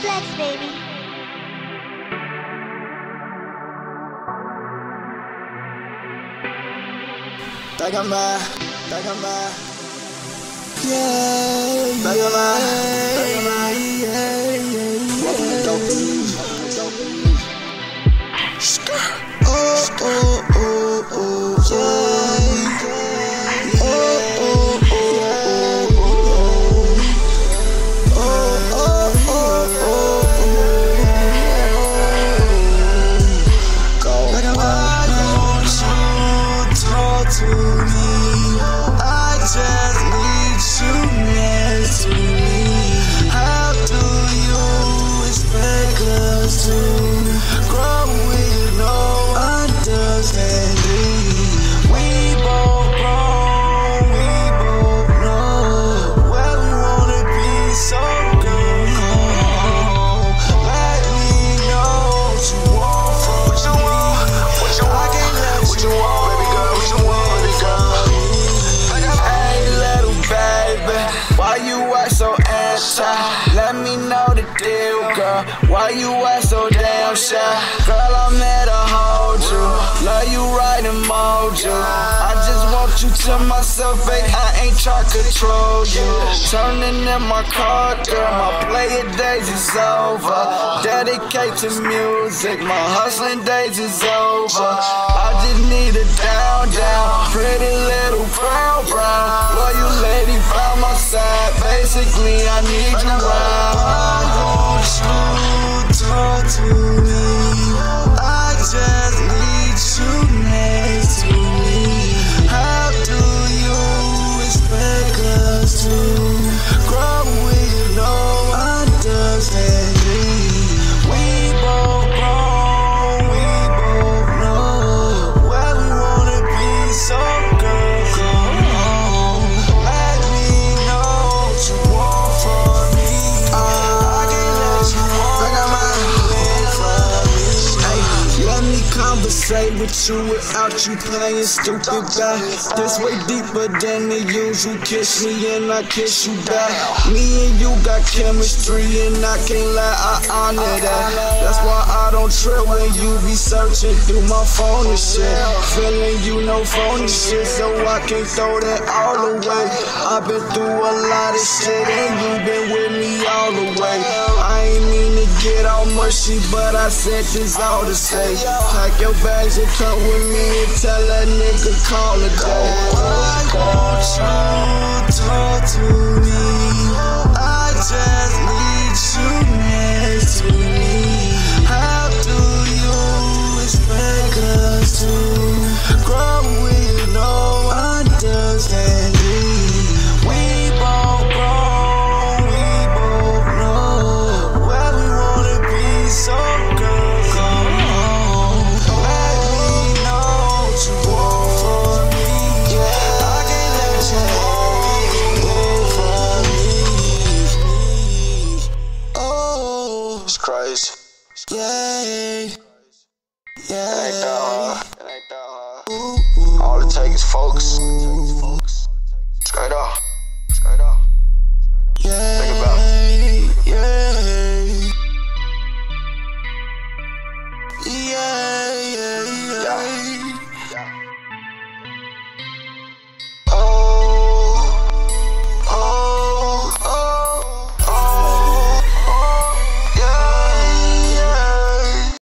Flex, baby. Dagama, Dagama. Yeah, Dagama, Dagama. Grow Why you act so damn shy? Girl, I'm here to hold you. Love you right and mold you. I just want you to myself, babe. I ain't try to control you. Turning in my car, girl. My player days is over. Dedicate to music. My hustling days is over. I just need a down, down. Pretty little brown, brown. Loyal lady by my side. Basically, I need you round. Conversate with you without you playing stupid back. This way deeper than the usual. Kiss me and I kiss you back. Me and you got chemistry and I can't lie, I honor that. Why I don't trip when you be searching through my phone and shit. Feeling you no phony shit, so I can throw that all away. I've been through a lot of shit and you been with me all the way. I ain't mean to get all mushy, but I said this all to say. Pack your bags and come with me and tell that nigga call a day. Yeah. All it takes folks. Straight up. Yeah. Think about it. Yeah.